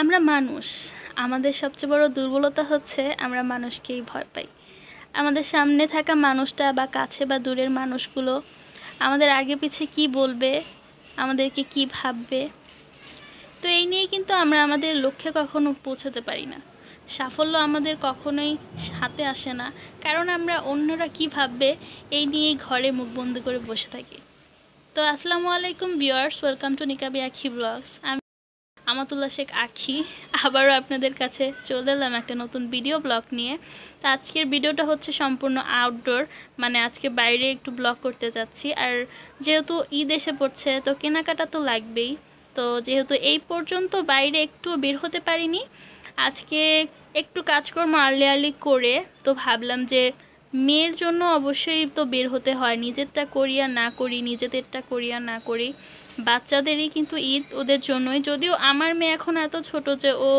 আমরা মানুষ। আমাদের সবচেয়ে বড় দুর্বলতা হচ্ছে আমরা মানুষকেই ভয় পাই। আমাদের সামনে থাকা মানুষটা বা কাছে বা দূরের মানুষগুলো আমাদের আগে পিছে কি বলবে, আমাদেরকে কি ভাববে, তো এই নিয়ে কিন্তু আমরা আমাদের লক্ষ্যে কখনো পৌঁছাতে পারি না। সাফল্য আমাদের কখনোই হাতে আসে না, কারণ আমরা অন্যরা কি ভাববে এই নিয়েই ঘরে মুখ বন্ধ করে বসে থাকি। তো আসসালামু আলাইকুম ভিউয়ার্স, ওয়েলকাম টু নিকাবি আখি ব্লগস। আমি আমাতুল্লাহ শেখ আখি, আবারও আপনাদের কাছে চলে এলাম একটা নতুন ভিডিও ব্লগ নিয়ে। তো আজকের ভিডিওটা হচ্ছে সম্পূর্ণ আউটডোর মানে আজকে বাইরে একটু ব্লগ করতে যাচ্ছি। আর যেহেতু ঈদ এসে পড়ছে, তো কেনাকাটা তো লাগবেই। তো যেহেতু এই পর্যন্ত বাইরে একটু বের হতে পারিনি, আজকে একটু কাজকর্ম আর্লি আর্লি করে, তো ভাবলাম যে মেয়ের জন্য অবশ্যই তো বের হতে হয়। নিজেরটা করি আর না করি, নিজেদেরটা করি আর না করি। বাচ্চাদেরই কিন্তু ঈদ ওদের জন্যই। যদিও আমার মেয়ে এখন এত ছোট যে ও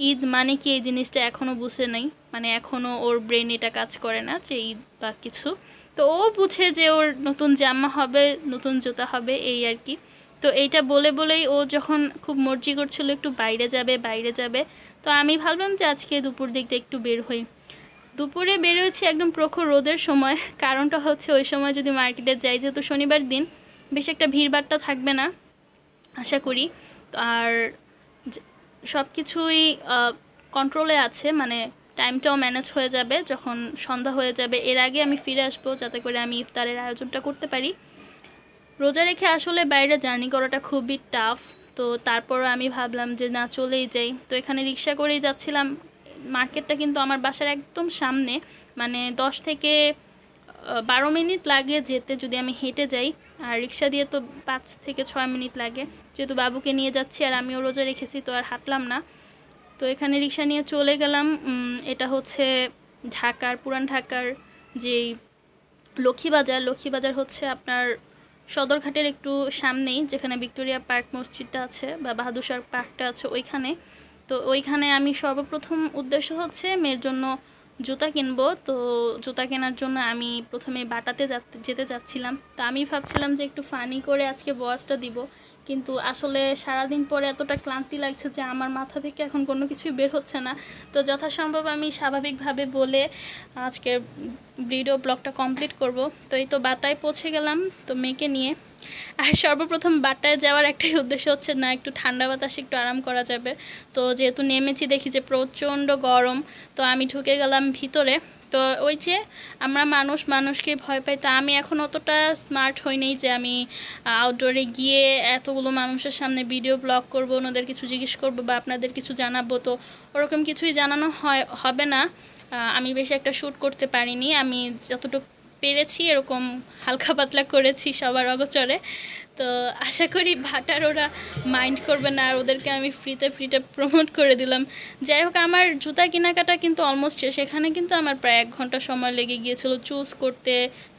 ঈদ মানে কি এই জিনিসটা এখনও বুঝে নেই। মানে এখনও ওর ব্রেন এটা কাজ করে না যে ঈদ বা কিছু। তো ও বুঝে যে ওর নতুন জামা হবে, নতুন জুতা হবে, এই আর কি। তো এইটা বলে বলেই ও যখন খুব মর্জি করছিল একটু বাইরে যাবে বাইরে যাবে। তো আমি ভাবলাম যে আজকে দুপুর দিকটা একটু বের হই। দুপুরে বেরোচ্ছি একদম প্রখর রোদের সময়। কারণটা হচ্ছে ওই সময় যদি মার্কেটে যাই, যেহেতু শনিবার দিন, বেশ একটা ভিড়ভাট্টা থাকবে না, আশা করি। আর সব কিছুই কন্ট্রোলে আছে মানে টাইমটাও ম্যানেজ হয়ে যাবে, যখন সন্ধ্যা হয়ে যাবে। এর আগে আমি ফিরে আসব, যাতে করে আমি ইফতারের আয়োজনটা করতে পারি। রোজা রেখে আসলে বাইরে জার্নি করাটা খুবই টাফ তো তারপরও আমি ভাবলাম যে না, চলেই যাই। তো এখানে রিক্সা করেই যাচ্ছিলাম মার্কেটটা কিন্তু আমার বাসার একদম সামনে। মানে দশ থেকে বারো মিনিট লাগে যেতে যদি আমি হেঁটে যাই। আর রিক্সা দিয়ে তো পাঁচ থেকে ছয় মিনিট লাগে। যেহেতু বাবুকে নিয়ে যাচ্ছি আর আমিও রোজা রেখেছি, তো আর হাঁটলাম না। তো এখানে রিক্সা নিয়ে চলে গেলাম। এটা হচ্ছে ঢাকার, পুরান ঢাকার যেই লক্ষ্মীবাজার লক্ষ্মীবাজার হচ্ছে আপনার সদরঘাটের একটু সামনেই, যেখানে ভিক্টোরিয়া পার্ক মসজিদটা আছে বা বাহাদুর পার্কটা আছে ওইখানে। তো ওইখানে আমি সর্বপ্রথম উদ্দেশ্য হচ্ছে মেয়ের জন্য জুতা কিনবো। তো জুতা কেনার জন্য আমি প্রথমে বাটাতে যেতে যাচ্ছিলাম। তো আমি ভাবছিলাম যে একটু ফানি করে আজকে বয়সটা দিব। কিন্তু আসলে সারাদিন পরে এতটা ক্লান্তি লাগছে যে আমার মাথা থেকে এখন কোনো কিছুই বের হচ্ছে না। তো যথাসম্ভব আমি স্বাভাবিকভাবে বলে আজকে ভিডিও ব্লগটা কমপ্লিট করব। তো এই তো বাটায় পৌঁছে গেলাম তো মেয়েকে নিয়ে। আর সর্বপ্রথম বাটায় যাওয়ার একটাই উদ্দেশ্য হচ্ছে না, একটু ঠান্ডা বাতাসে একটু আরাম করা যাবে। তো যেহেতু নেমেছি দেখি যে প্রচণ্ড গরম, তো আমি ঢুকে গেলাম ভিতরে। তো ওই যে আমরা মানুষ, মানুষকে ভয় পাই, তা আমি এখন অতটা স্মার্ট হইনি যে আমি আউটডোরে গিয়ে এতগুলো মানুষের সামনে ভিডিও ব্লগ করব, ওনাদের কিছু জিজ্ঞেস করব বা আপনাদের কিছু জানাব, তো ওরকম কিছুই জানানো হয়, হবে না। আমি বেশি একটা শ্যুট করতে পারিনি। আমি যতটুকু পেরেছি, এরকম হালকা পাতলা করেছি সবার অগচরে। তো আশা করি ভাটার ওরা মাইন্ড করবে না, আর ওদেরকে আমি ফ্রিতে ফ্রিতে প্রমোট করে দিলাম। যাই হোক, আমার জুতা কেনাকাটা কিন্তু অলমোস্ট সেখানে কিন্তু আমার প্রায় এক ঘণ্টা সময় লেগে গিয়েছিল চুজ করতে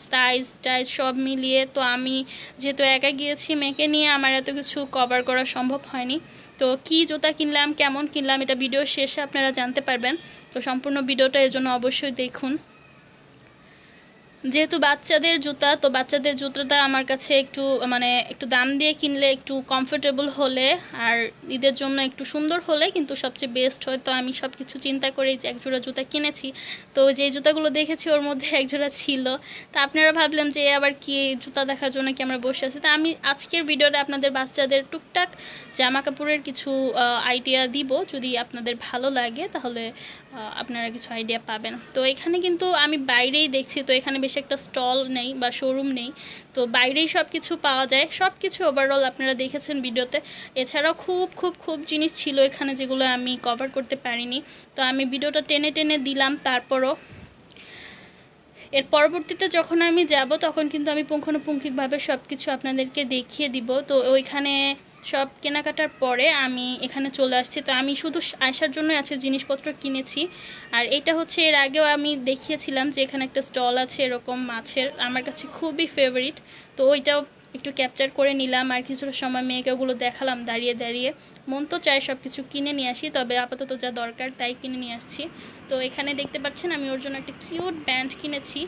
সাইজ টাইজ সব মিলিয়ে। তো আমি যেহেতু একা গিয়েছি মেয়েকে নিয়ে, আমার এত কিছু কভার করা সম্ভব হয়নি। তো কি জুতা কিনলাম, কেমন কিনলাম, এটা ভিডিও শেষে আপনারা জানতে পারবেন। তো সম্পূর্ণ ভিডিওটা এর জন্য অবশ্যই দেখুন। যেহেতু বাচ্চাদের জুতা, তো বাচ্চাদের জুতোটা আমার কাছে একটু মানে একটু দাম দিয়ে কিনলে একটু কমফোর্টেবল হলে আর ঈদের জন্য একটু সুন্দর হলে কিন্তু সবচেয়ে বেস্ট হয় তো আমি সব কিছু চিন্তা করেই যে একজোড়া জুতা কিনেছি। তো যে জুতাগুলো দেখেছি ওর মধ্যে একজোড়া ছিল। তা আপনারা ভাবলেন যে আবার কি জুতা দেখার জন্য কি আমরা বসে আছি? তা আমি আজকের ভিডিওটা আপনাদের বাচ্চাদের টুকটাক জামা কাপড়ের কিছু আইডিয়া দিব। যদি আপনাদের ভালো লাগে, তাহলে আপনারা কিছু আইডিয়া পাবেন। তো এখানে কিন্তু আমি বাইরেই দেখছি, তো এখানে বেশি একটা স্টল নেই বা শোরুম নেই। তো বাইরেই সব কিছু পাওয়া যায়। সব কিছু ওভারঅল আপনারা দেখেছেন ভিডিওতে। এছাড়াও খুব খুব খুব জিনিস ছিল এখানে যেগুলো আমি কভার করতে পারিনি। তো আমি ভিডিওটা টেনে টেনে দিলাম, তারপরও এর পরবর্তীতে যখন আমি যাব, তখন কিন্তু আমি পুঙ্খানুপুঙ্খিকভাবে সব কিছু আপনাদেরকে দেখিয়ে দিব। তো ওইখানে সব কেনাকাটার পরে আমি এখানে চলে আসছি। তো আমি শুধু আসার জন্যই আছে জিনিসপত্র কিনেছি। আর এটা হচ্ছে এর আগেও আমি দেখিয়েছিলাম যে এখানে একটা স্টল আছে, এরকম মাছের, আমার কাছে খুবই ফেভারিট তো ওইটাও একটু ক্যাপচার করে নিলাম আর কিছুটা সময় মেয়েকে ওগুলো দেখালাম দাঁড়িয়ে দাঁড়িয়ে। মন তো চায় সব কিছু কিনে নিয়ে আসি, তবে আপাতত যা দরকার তাই কিনে নিয়ে আসছি। তো এখানে দেখতে পাচ্ছেন আমি ওর জন্য একটা কিউট ব্যান্ড কিনেছি।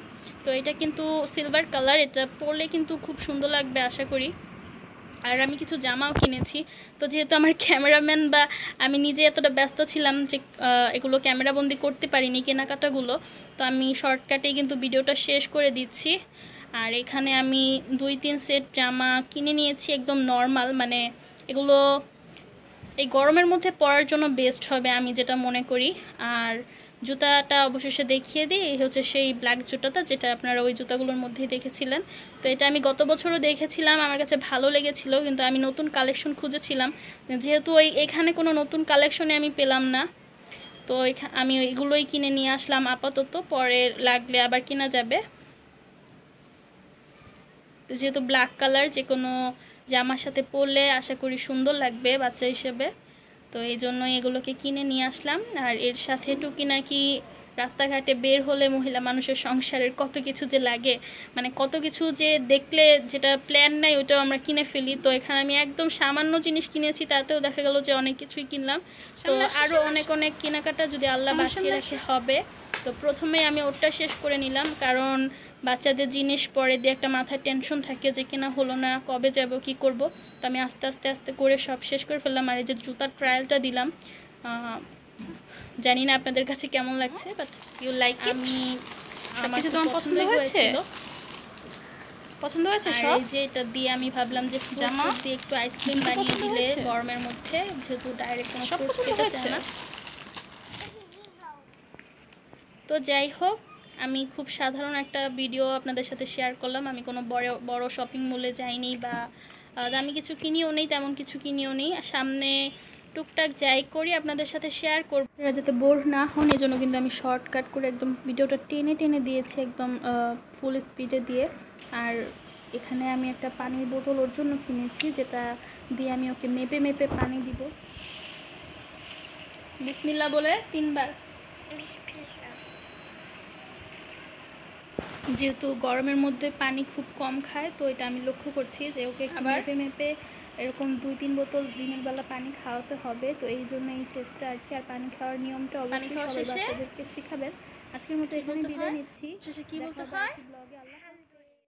তো এটা কিন্তু সিলভার কালার এটা পরলে কিন্তু খুব সুন্দর লাগবে আশা করি। আর আমি কিছু জামাও কিনেছি। তো যেহেতু আমার ক্যামেরাম্যান বা আমি নিজে এতটা ব্যস্ত ছিলাম যে এগুলো ক্যামেরাবন্দি করতে পারিনি কেনাকাটাগুলো, তো আমি শর্টকাটেই কিন্তু ভিডিওটা শেষ করে দিচ্ছি। আর এখানে আমি দুই তিন সেট জামা কিনে নিয়েছি, একদম নর্মাল মানে এগুলো এই গরমের মধ্যে পরার জন্য বেস্ট হবে আমি যেটা মনে করি। আর জুতাটা অবশেষে দেখিয়ে দিই। এই হচ্ছে সেই ব্ল্যাক জুতাটা যেটা আপনারা ওই জুতাগুলোর মধ্যেই দেখেছিলেন। তো এটা আমি গত বছরও দেখেছিলাম, আমার কাছে ভালো লেগেছিল, কিন্তু আমি নতুন কালেকশন খুঁজেছিলাম। যেহেতু ওই এখানে কোনো নতুন কালেকশনে আমি পেলাম না, তো আমি এগুলোই কিনে নিয়ে আসলাম আপাতত, পরে লাগলে আবার কিনা যাবে। যেহেতু ব্ল্যাক কালার যে কোনো জামার সাথে পরলে আশা করি সুন্দর লাগবে, বাচ্চা হিসেবে। তো এই জন্য এগুলোকে কিনে নিয়ে আসলাম। আর এর সাথে টুকি নাকি রাস্তাঘাটে বের হলে মহিলা মানুষের সংসারের কত কিছু যে লাগে মানে কত কিছু যে দেখলে যেটা প্ল্যান নাই ওটাও আমরা কিনে ফেলি। তো এখানে আমি একদম সামান্য জিনিস কিনেছি তাতেও দেখা গেল যে অনেক কিছুই কিনলাম। তো আরও আরও অনেক অনেক কেনাকাটা যদি আল্লাহ বাঁচিয়ে রাখে হবে। তো প্রথমে আমি ওটা শেষ করে নিলাম কারণ বাচ্চাদের জিনিস পরে দিয়ে একটা মাথায় টেনশন থাকে যে কেনা হলো না কবে যাব কি করব। তো আমি আস্তে আস্তে আস্তে করে সব শেষ করে ফেললাম আর এই যে জুতার ট্রায়ালটা দিলাম জানি না আপনাদের কাছে কেমন লাগছে বাট ইউ লাইক আমি আমার পছন্দ হয়েছে? হয়েছিল। পছন্দ হয়েছে আর এই যে এটা দিয়ে আমি ভাবলাম যে জামা? দিয়ে একটু আইসক্রিম বানিয়ে দিলে গরমের মধ্যে যেহেতু ডাইরেক্ট কোনো ফ্রুটস খেতে চায় না। তো যাই হোক, আমি খুব সাধারণ একটা ভিডিও আপনাদের সাথে শেয়ার করলাম। আমি কোনো বড় বড় শপিং মলে যাইনি বা দামি কিছু কিনিও নেই, তেমন কিছু কিনিও নেই। সামনে টুকটাক যাই করি, আপনাদের সাথে শেয়ার করব। আপনারা যাতে বোর না হন জন্য কিন্তু আমি শর্টকাট করে একদম ভিডিওটা টেনে টেনে দিয়েছি একদম ফুল স্পিডে দিয়ে। আর এখানে আমি একটা পানির বোতল ওর জন্য কিনেছি, যেটা দিয়ে আমি ওকে মেপে মেপে পানি দিব। বিসমিল্লা বলে তিনবার। যেহেতু গরমের মধ্যে পানি খুব কম খায় তো এটা আমি লক্ষ্য করছি যে ওকে মেপে মেপে এরকম দুই তিন বোতল দিনের বেলা পানি খাওয়াতে হবে তো এই জন্য এই চেষ্টা আর কি আর পানি খাওয়ার নিয়মটা অবশ্যই সবাই বাচ্চাদেরকে শেখাবেন। আজকের মতো এখানে বিদায় নিচ্ছি। শেষে কি বলতে হয়?